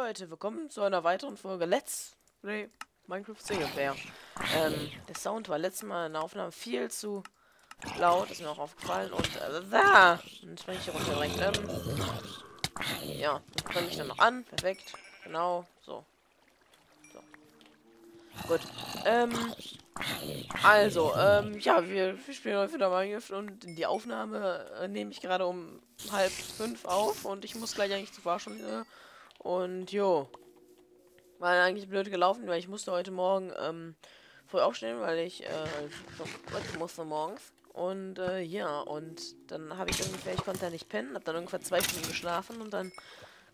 Leute, willkommen zu einer weiteren Folge Let's Play Minecraft Singleplayer. Ähm, der Sound war letztes Mal in der Aufnahme viel zu laut, ist mir auch aufgefallen und äh, da! Und springe ich hier runter direkt. Ähm, ja, dann mich dann noch an, perfekt, genau, so. so. Gut, ähm, also, ähm, ja, wir, wir spielen heute wieder Minecraft und die Aufnahme äh, nehme ich gerade um halb fünf auf und ich muss gleich eigentlich zur Fahrschule. Und jo. War eigentlich blöd gelaufen, weil ich musste heute Morgen ähm, früh aufstehen, weil ich äh, musste morgens. Und äh, ja, und dann habe ich ungefähr, ich konnte ja nicht pennen, habe dann ungefähr zwei Stunden geschlafen und dann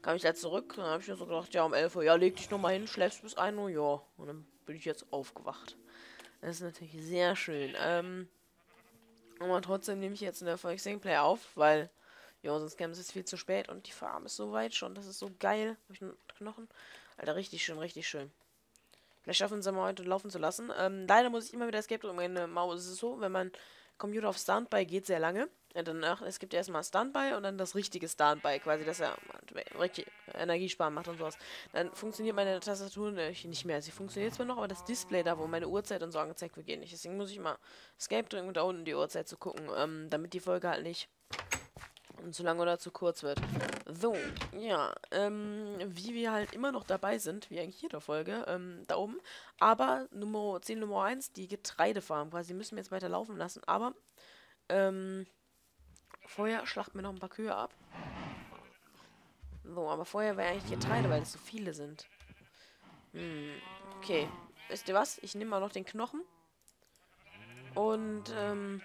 kam ich da zurück. Dann habe ich mir so gedacht, ja, um 11 Uhr, ja, leg dich nochmal hin, schläfst bis 1 Uhr, ja. Und dann bin ich jetzt aufgewacht. Das ist natürlich sehr schön. Ähm, aber trotzdem nehme ich jetzt in der Folge Singleplay auf, weil, ja, sonst käme es viel zu spät und die Farm ist so weit schon. Das ist so geil. Hab ich einen Knochen? Alter, richtig schön, richtig schön. Vielleicht schaffen sie mal heute laufen zu lassen. Ähm, leider muss ich immer wieder Escape drücken. Meine Maus ist so, wenn man Computer auf Standby geht sehr lange. Ja, danach, es gibt erstmal Standby und dann das richtige Standby, quasi, dass er richtig Energiesparen macht und sowas. Dann funktioniert meine Tastatur nicht mehr. Sie funktioniert zwar noch, aber das Display da, wo meine Uhrzeit und so angezeigt wird, geht nicht. Deswegen muss ich mal Escape drücken, um da unten die Uhrzeit zu gucken, ähm, damit die Folge halt nicht zu lang oder zu kurz wird. So, ja, ähm, wie wir halt immer noch dabei sind, wie eigentlich jede Folge, ähm, da oben. Aber Nummer 10 Nummer 1, die Getreidefarm, quasi müssen wir jetzt weiter laufen lassen, aber, ähm, Vorher schlachten wir noch ein paar Kühe ab. So, aber vorher wäre eigentlich Getreide, weil es so viele sind. Hm, okay. Wisst ihr was? Ich nehme mal noch den Knochen. Und, ähm,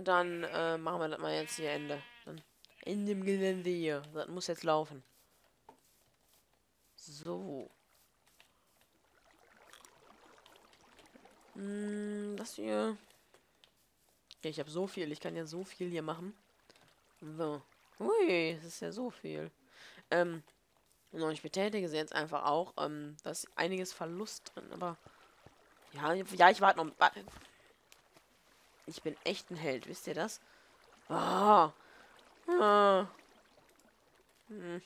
dann äh, machen wir das mal jetzt hier Ende. Dann in dem Gelände hier. Das muss jetzt laufen. So. Hm, das hier Okay, ich habe so viel. Ich kann ja so viel hier machen. So. Ui, das ist ja so viel. Ähm, und ich betätige sie jetzt einfach auch. Ähm, da ist einiges Verlust drin, aber... Ja, ja, ich warte noch... Ich bin echt ein Held, wisst ihr das? Ah. ah. Hm.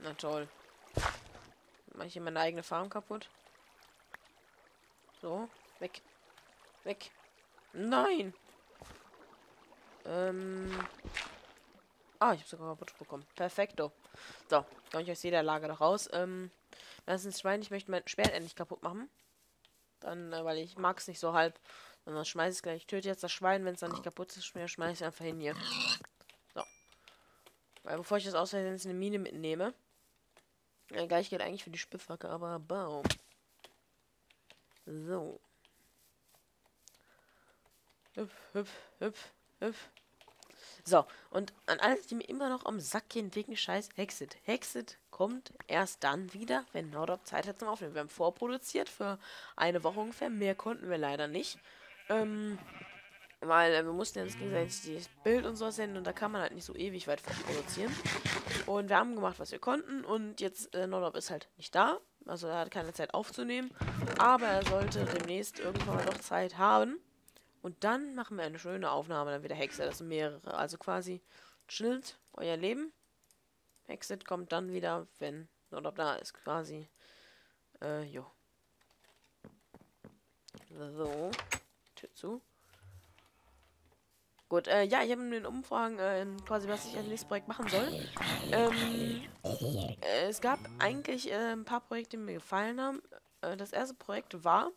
Na toll. Mache ich hier meine eigene Farm kaputt? So. Weg. Weg. Nein. Ähm. Ah, ich habe sogar kaputt bekommen. Perfekto. So, kann ich aus jeder Lage noch raus. Ähm, das ist ein Schwein. Ich möchte mein Schwert endlich kaputt machen. Dann, äh, weil ich mag es nicht so halb. Und dann schmeiße ich es gleich. Ich töte jetzt das Schwein, wenn es dann nicht kaputt ist, schmeiße ich einfach hin hier. So. Weil bevor ich das aus Versehen eine Mine mitnehme. Ja, gleich geht eigentlich für die Spitzhacke, aber Baum. So. Hüpf, hüpf, hüpf, hüpf. So, und an alle, die mir immer noch am Sack gehen wegen Scheiß Hexit. Hexit kommt erst dann wieder, wenn Nordop Zeit hat zum Aufnehmen. Wir haben vorproduziert für eine Woche ungefähr. Mehr konnten wir leider nicht. Ähm, weil äh, wir mussten ja das gegenseitig das Bild und so senden und da kann man halt nicht so ewig weit vorproduzieren. Und wir haben gemacht, was wir konnten und jetzt äh, Nordop ist halt nicht da. Also er hat keine Zeit aufzunehmen. Aber er sollte demnächst irgendwann mal doch Zeit haben. Und dann machen wir eine schöne Aufnahme, dann wieder Hexe. Das sind mehrere. Also quasi chillt euer Leben. Exit kommt dann wieder, wenn oder da ist quasi. Äh, jo. So. Tür zu. Gut, äh, ja, ich habe in den Umfragen äh, quasi, was ich als nächstes Projekt machen soll. Ähm, äh, es gab eigentlich äh, ein paar Projekte, die mir gefallen haben. Äh, das erste Projekt war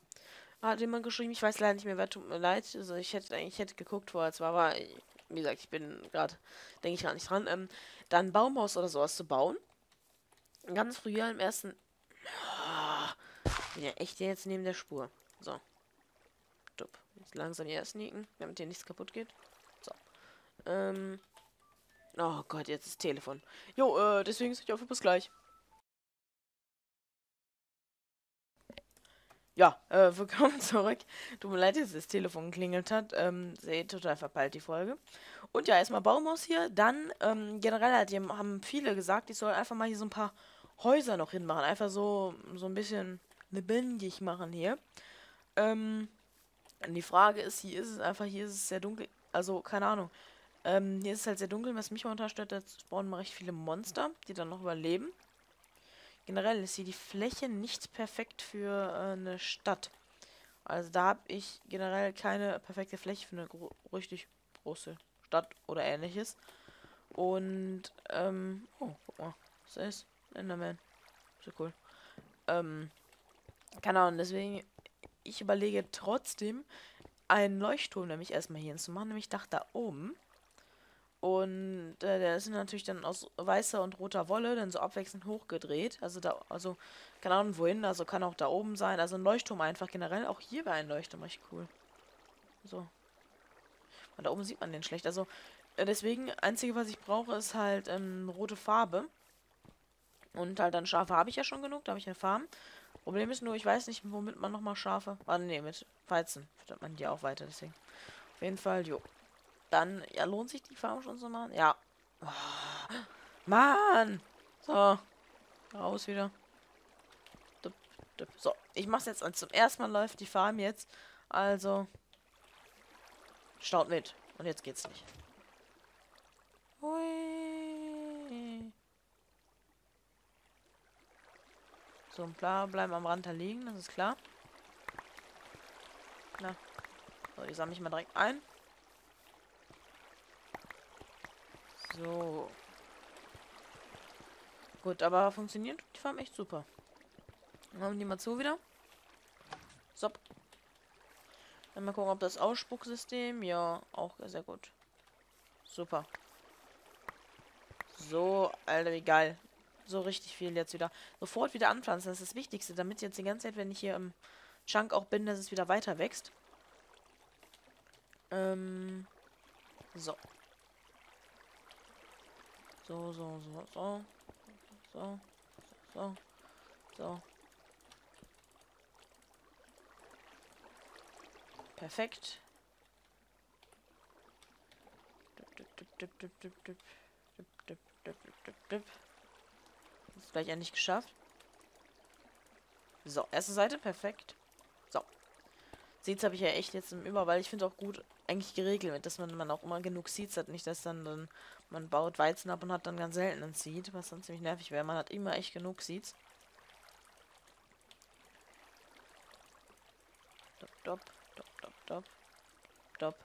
hat jemand geschrieben. Ich weiß leider nicht mehr, wer tut mir leid. Also ich hätte eigentlich hätte geguckt vorher zwar, aber wie gesagt, ich bin gerade, denke ich gar nicht dran. Ähm, dann Baumhaus oder sowas zu bauen. Ganz früher im ersten. Oh, bin ja echt jetzt neben der Spur. So. Dupp. Jetzt langsam hier sneaken, damit hier nichts kaputt geht. So. Ähm. Oh Gott, jetzt ist das Telefon. Jo, äh, deswegen ist ich hoffe, bis gleich. Ja, äh, willkommen zurück. Tut mir leid, dass das Telefon geklingelt hat. Ähm, sehe total verpeilt die Folge. Und ja, erstmal Baumhaus hier. Dann, ähm, generell halt, haben viele gesagt, ich soll einfach mal hier so ein paar Häuser noch hinmachen. Einfach so, so ein bisschen lebendig machen hier. Ähm, die Frage ist, hier ist es einfach, hier ist es sehr dunkel. Also, keine Ahnung. Ähm, hier ist es halt sehr dunkel, was mich unterstützt, jetzt spawnen mal recht viele Monster, die dann noch überleben. Generell ist hier die Fläche nicht perfekt für äh, eine Stadt. Also da habe ich generell keine perfekte Fläche für eine gro richtig große Stadt oder ähnliches. Und, ähm, oh, guck mal, was ist? Enderman. So cool. Ähm, keine Ahnung, deswegen, ich überlege trotzdem, einen Leuchtturm nämlich erstmal hier hinzumachen, nämlich Dach da oben. Und äh, der ist natürlich dann aus weißer und roter Wolle dann so abwechselnd hochgedreht. Also da, also, keine Ahnung wohin, also kann auch da oben sein. Also ein Leuchtturm einfach generell. Auch hier wäre ein Leuchtturm echt cool. So. Und da oben sieht man den schlecht. Also, äh, deswegen, einzige, was ich brauche, ist halt ähm, rote Farbe. Und halt dann Schafe habe ich ja schon genug, da habe ich eine Farm. Problem ist nur, ich weiß nicht, womit man nochmal Schafe. Ah, ne, mit Weizen füttert man die auch weiter, deswegen. Auf jeden Fall, jo. Dann, ja, lohnt sich die Farm schon zu machen? Ja. Oh, Mann! So. Raus wieder. So, ich mach's jetzt und zum ersten Mal läuft die Farm jetzt. Also. Staut mit. Und jetzt geht's nicht. Hui. So, ein klar, bleiben am Rand da liegen, das ist klar. Na. So, die sammle ich mal direkt ein. So. Gut, aber funktioniert die Farm echt super. Machen die mal zu wieder. So. Dann mal gucken, ob das Ausspucksystem. Ja, auch sehr gut. Super. So, Alter, geil. So richtig viel jetzt wieder. Sofort wieder anpflanzen, das ist das Wichtigste, damit jetzt die ganze Zeit, wenn ich hier im Chunk auch bin, dass es wieder weiter wächst. Ähm. So. So, so, so, so. So. So. So. Perfekt. Ist gleich endlich geschafft. So, erste Seite, perfekt. Seeds habe ich ja echt jetzt im Über, weil ich finde auch gut eigentlich geregelt, dass man, man auch immer genug Seeds hat. Nicht, dass dann, dann man baut Weizen ab und hat dann ganz selten ein Seed, was dann ziemlich nervig wäre. Man hat immer echt genug Seeds. Dop, dop, dop, dop, dop.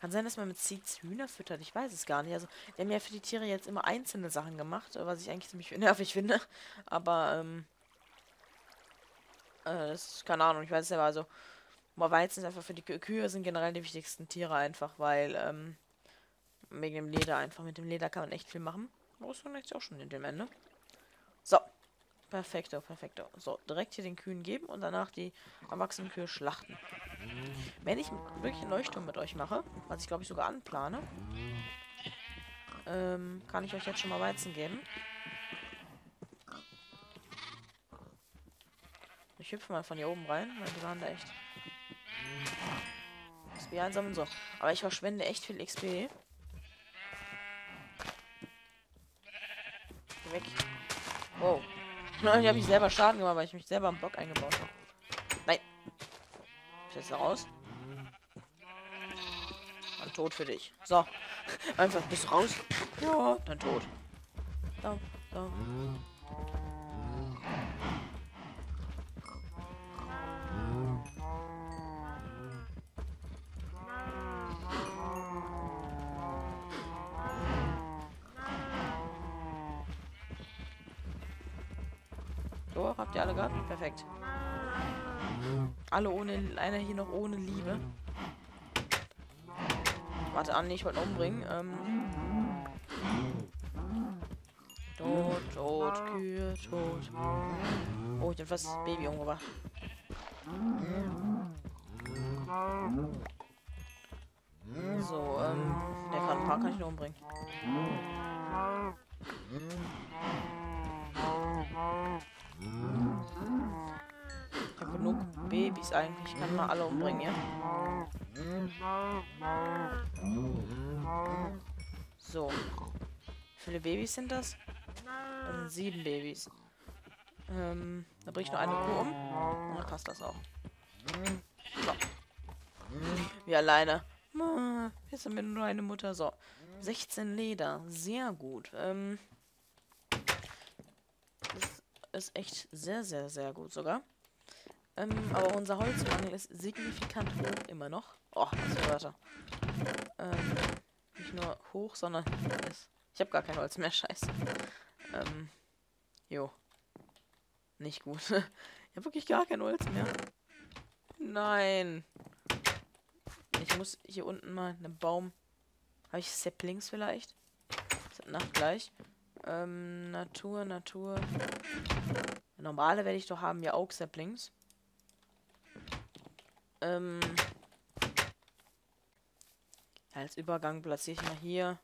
Kann sein, dass man mit Seeds Hühner füttert. Ich weiß es gar nicht. Also, wir haben ja für die Tiere jetzt immer einzelne Sachen gemacht, was ich eigentlich ziemlich nervig finde. Aber, ähm. Äh, das ist keine Ahnung, ich weiß es ja, also. Aber Weizen ist einfach für die Kü Kühe sind generell die wichtigsten Tiere einfach, weil, ähm. Wegen dem Leder einfach. Mit dem Leder kann man echt viel machen. Brauchst du jetzt auch schon in dem Ende. So. Perfekto, perfekto. So, direkt hier den Kühen geben und danach die erwachsenen Kühe schlachten. Wenn ich wirklich einen Leuchtturm mit euch mache, was ich glaube ich sogar anplane, ähm, kann ich euch jetzt schon mal Weizen geben. Ich hüpfe mal von hier oben rein, weil die waren da echt. XP einsammeln, so. Aber ich verschwende echt viel XP. Geh weg. Wow. Ich habe mich selber Schaden gemacht, weil ich mich selber am Block eingebaut habe. Nein. Ist jetzt raus. Dann tot für dich. So. Einfach bist du raus. Ja, dann tot. Da, da. Habt ihr alle gehabt? Perfekt. Alle ohne, einer hier noch ohne Liebe. Warte an, ich wollte umbringen. Ähm. Tot, tot, Kühe, tot. Oh, ich hab fast das Baby umgebracht. So, ähm, der kann ein paar kann ich nur umbringen. Ich habe genug Babys eigentlich. Ich kann mal alle umbringen, ja? So. Wie viele Babys sind das? Das sind sieben Babys. Ähm, da bringe ich nur eine Kuh um. Und dann passt das auch. So. Wie alleine. Jetzt haben wir nur eine Mutter. So. 16 Leder. Sehr gut. Ähm, ist echt sehr, sehr, sehr gut sogar. Ähm, aber unser Holzmangel ist signifikant hoch immer noch. Oh, für Wörter. Ähm, nicht nur hoch, sondern ist, ich habe gar kein Holz mehr, scheiße. Ähm, jo. Nicht gut. ich habe wirklich gar kein Holz mehr. Nein. Ich muss hier unten mal einen Baum. Habe ich Saplings vielleicht? Nach gleich. Ähm, Natur, Natur. Normale werde ich doch haben, ja auch Saplings. Ähm. als Übergang platziere ich mal hier.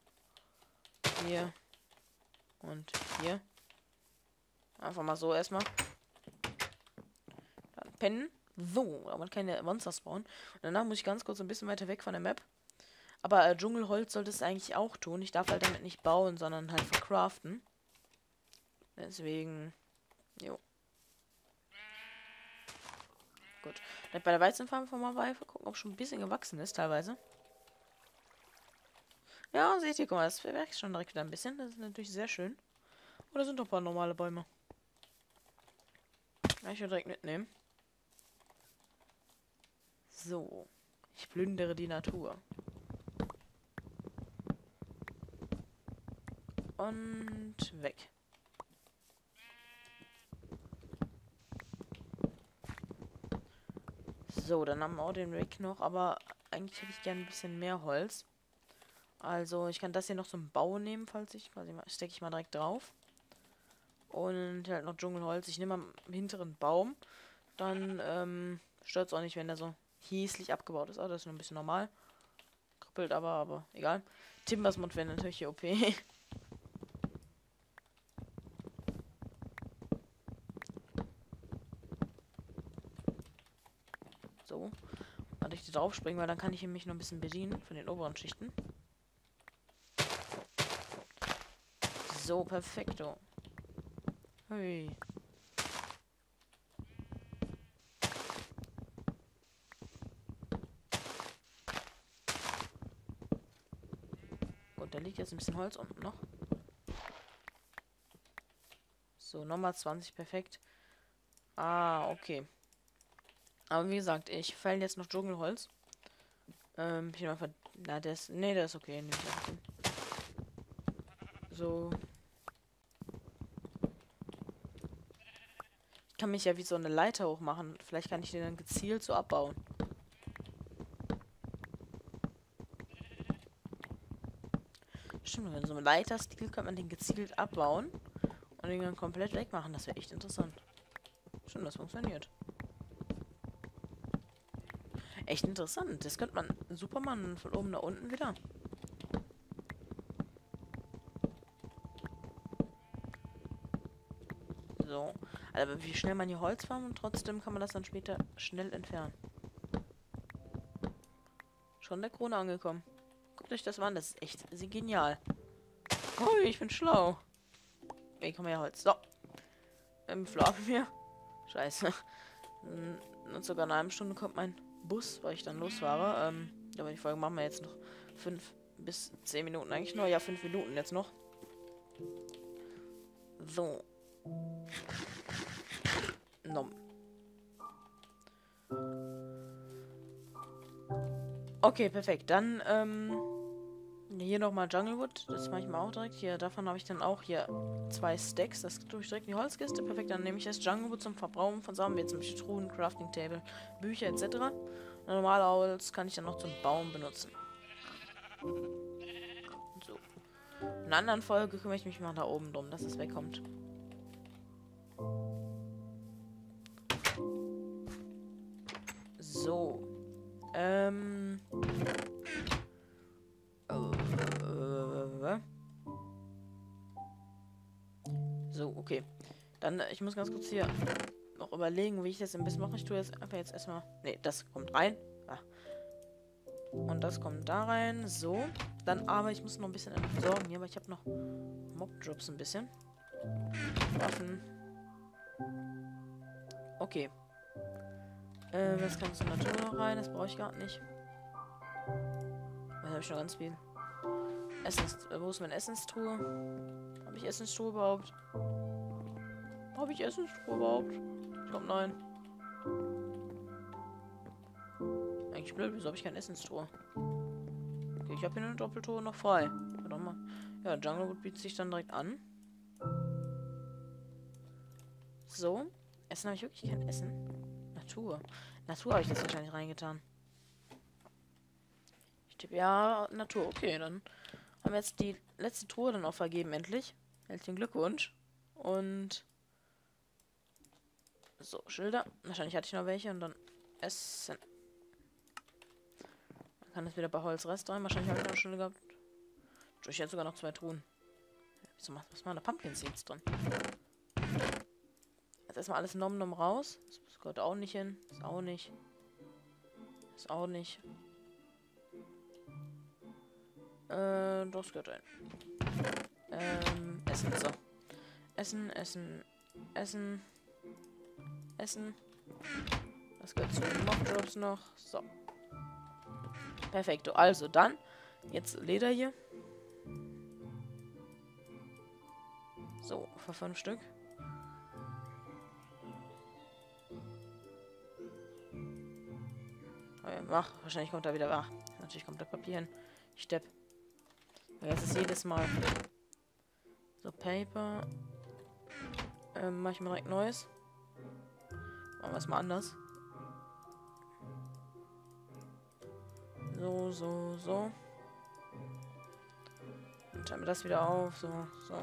Hier. Und hier. Einfach mal so erstmal. Dann pennen. So, aber keine Monster spawnen. Und danach muss ich ganz kurz ein bisschen weiter weg von der Map. Aber äh, Dschungelholz sollte es eigentlich auch tun. Ich darf halt damit nicht bauen, sondern halt verkraften. Deswegen, jo. Gut. Dann bei der Weizenfarm weiter gucken, ob schon ein bisschen gewachsen ist teilweise. Ja, seht ihr, guck mal, das wächst schon direkt wieder ein bisschen. Das ist natürlich sehr schön. Oder sind doch ein paar normale Bäume? Ja, ich will direkt mitnehmen. So. Ich plündere die Natur. Und weg. So, dann haben wir auch den Weg noch, aber eigentlich hätte ich gerne ein bisschen mehr Holz. Also, ich kann das hier noch zum Bau nehmen, falls ich, quasi mal, stecke ich mal direkt drauf. Und halt noch Dschungelholz. Ich nehme am hinteren Baum. Dann, ähm, stört es auch nicht, wenn der so hieslich abgebaut ist. Oh, das ist nur ein bisschen normal. Krüppelt aber, aber egal. Timbersmund wäre natürlich hier OP. so. Drauf springen, weil dann kann ich mich noch ein bisschen bedienen von den oberen Schichten. So, perfekto. Hui. Gut, da liegt jetzt ein bisschen Holz unten noch. So, nochmal 20, perfekt. Ah, okay. Aber wie gesagt, ich fäll jetzt noch Dschungelholz. Ähm, ich mal Na, der ist. Nee, der ist okay. Einfach. So. Ich kann mich ja wie so eine Leiter hochmachen. Vielleicht kann ich den dann gezielt so abbauen. Stimmt, wenn so ein Leiterstil kann man den gezielt abbauen und den dann komplett wegmachen. Das wäre echt interessant. Stimmt, das funktioniert. Echt interessant. Das könnte man Superman von oben nach unten wieder. So. Also wie schnell man hier Holz farmt und trotzdem kann man das dann später schnell entfernen. Schon der Krone angekommen. Guckt euch das mal an, das ist echt genial. Oh, ich bin schlau. Ey, komm her, Holz. So. Ähm, schlafen wir. Scheiße. Und sogar in einer Stunde kommt mein Bus, weil ich dann losfahre. Ähm, aber die Folge machen wir jetzt noch fünf bis zehn Minuten eigentlich nur. Ja, fünf Minuten jetzt noch. So. Nom. Okay, perfekt. Dann, ähm, hier nochmal Junglewood. Das mache ich mal auch direkt. Hier, davon habe ich dann auch hier zwei Stacks. Das tue ich direkt in die Holzkiste. Perfekt, dann nehme ich das Junglewood zum Verbrauchen von Sachen, wie zum Beispiel Truhen, Crafting Table, Bücher etc. Normale Holz kann ich dann noch zum Bauen benutzen. So. In einer anderen Folge kümmere ich mich mal da oben drum, dass es wegkommt. So. Ähm. Dann, ich muss ganz kurz hier noch überlegen, wie ich das ein bisschen mache. Ich tue jetzt einfach jetzt erstmal. Ne, das kommt rein. Ah. Und das kommt da rein. So. Dann aber ich muss noch ein bisschen entsorgen hier, aber ich habe noch Mob-Drops ein bisschen. Waffen. Okay. Äh, das kann zur Natur noch rein, das brauche ich gar nicht. habe ich noch ganz viel. Essens, äh, wo ist meine Essenstruhe? Habe ich Essenstruhe überhaupt? Habe ich Essenstruhe überhaupt? Ich glaube, nein. Eigentlich blöd, wieso habe ich keine Essenstruhe? Okay, ich habe hier eine Doppeltour noch frei. Warte mal. Ja, Jungle bietet sich dann direkt an. So. Essen habe ich wirklich kein Essen. Natur. Natur habe ich das wahrscheinlich reingetan. Ich tippe ja Natur. Okay, dann haben wir jetzt die letzte Truhe dann auch vergeben, endlich. Herzlichen Glückwunsch. Und so, Schilder. Wahrscheinlich hatte ich noch welche und dann Essen. Man kann das wieder bei Holzrest rein. Wahrscheinlich habe ich noch Schilder gehabt. Ich hätte sogar noch zwei Truhen. Wieso macht was mal eine Pumpkin Seeds drin? Jetzt erstmal alles Nom Nom raus. Das gehört auch nicht hin. Ist auch nicht. Ist auch nicht. Äh, das gehört ein. Ähm, Essen. So. Essen, Essen, Essen. Essen. Das gehört zu den Mob-Drops noch. So. Perfekt. Also dann. Jetzt Leder hier. So, für fünf Stück. Oh ja, wach. Wahrscheinlich kommt er wieder wach. Natürlich kommt der Papier hin. Ich stepp. Das ist jedes Mal. So, Paper. Ähm, mach ich mal direkt Neues. Machen wir es mal anders. So, so, so. Dann schreiben wir das wieder auf. So, so.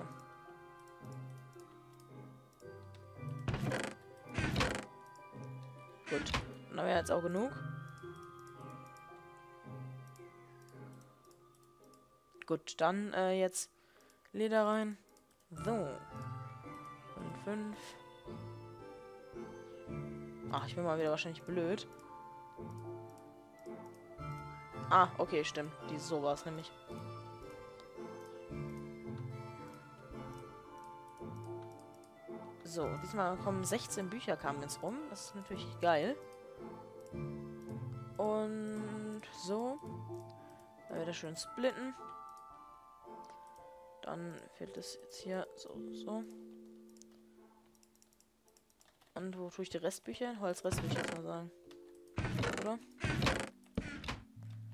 Gut. Dann haben wir jetzt auch genug. Gut, dann äh, jetzt Leder rein. So. Und fünf. Ach, ich bin mal wieder wahrscheinlich blöd. Ah, okay, stimmt. Die sowas nämlich. So, diesmal kommen 16 Bücher kamen jetzt rum. Das ist natürlich geil. Und so. Dann wieder schön splitten. Dann fehlt es jetzt hier so, so. Und wo tue ich die Restbücher? Holzrestbücher, muss man sagen. Oder?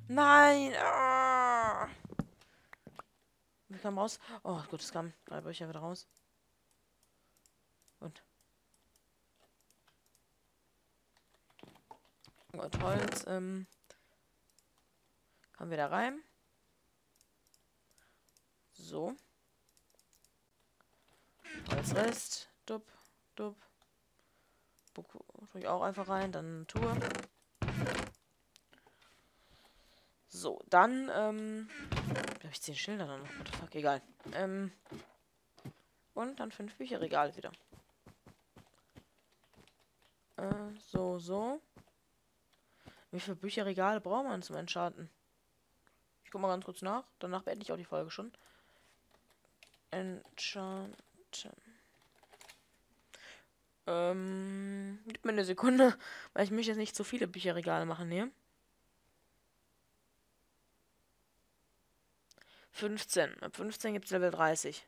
Nein! Ah! Wir kamen raus. Oh gut, es kam drei Bücher wieder raus. Und. Gut, Holz, ähm. Kann wieder rein. So. Holzrest. Dup, dup. Buch tue ich auch einfach rein. Dann Tour. So, dann, ähm. Habe ich zehn Schilder dann noch? What the fuck, egal. Ähm. Und dann fünf Bücherregale wieder. Äh, so, so. Wie viele Bücherregale braucht man zum Entscharten? Ich guck mal ganz kurz nach. Danach beende ich auch die Folge schon. Enchanten. Ähm, gib mir eine Sekunde, weil ich möchte jetzt nicht zu viele Bücherregale machen hier. 15. Ab 15 gibt es Level 30.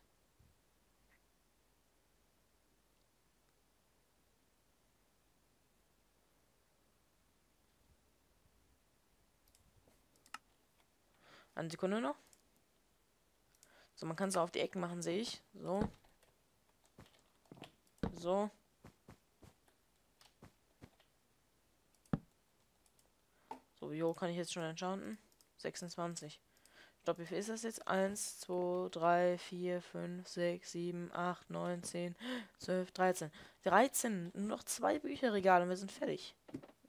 Eine Sekunde noch. So, man kann es auf die Ecken machen, sehe ich. So. So. Hoch kann ich jetzt schon enchanten? 26. Stopp, wie viel ist das jetzt? 1, 2, 3, 4, 5, 6, 7, 8, 9, 10, 12, 13. 13. Nur noch zwei Bücherregale und wir sind fertig.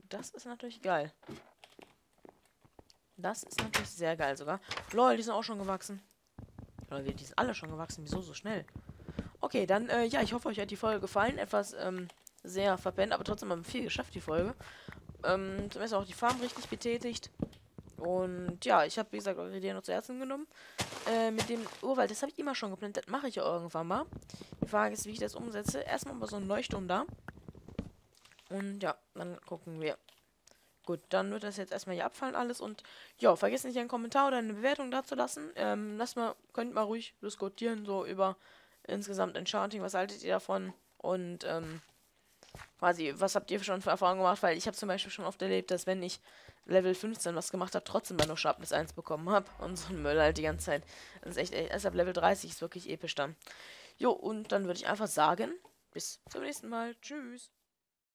Das ist natürlich geil. Das ist natürlich sehr geil sogar. Lol, die sind auch schon gewachsen. Oder die sind alle schon gewachsen. Wieso so schnell? Okay, dann, äh, ja, ich hoffe, euch hat die Folge gefallen. Etwas, ähm, sehr verpennt, aber trotzdem haben wir viel geschafft, die Folge. Ähm, zum ersten auch die Farm richtig betätigt. Und ja, ich habe, wie gesagt, eure Idee noch zu Herzen genommen. Äh, mit dem Urwald, das habe ich immer schon geplant. Das mache ich ja irgendwann mal. Die Frage ist, wie ich das umsetze. Erstmal mal so ein Leuchtturm da. Und ja, dann gucken wir gut, dann wird das jetzt erstmal hier abfallen alles und ja, vergesst nicht einen Kommentar oder eine Bewertung dazu lassen. Ähm, lasst mal, könnt mal ruhig diskutieren, so über insgesamt Enchanting, was haltet ihr davon? Und ähm, quasi, was habt ihr schon für Erfahrungen gemacht? Weil ich habe zum Beispiel schon oft erlebt, dass wenn ich Level 15 was gemacht habe, trotzdem mal nur Sharpness 1 bekommen habe. Und so ein Müll halt die ganze Zeit. Das ist echt, erst ab Level 30 ist wirklich episch dann. Jo, und dann würde ich einfach sagen, bis zum nächsten Mal. Tschüss.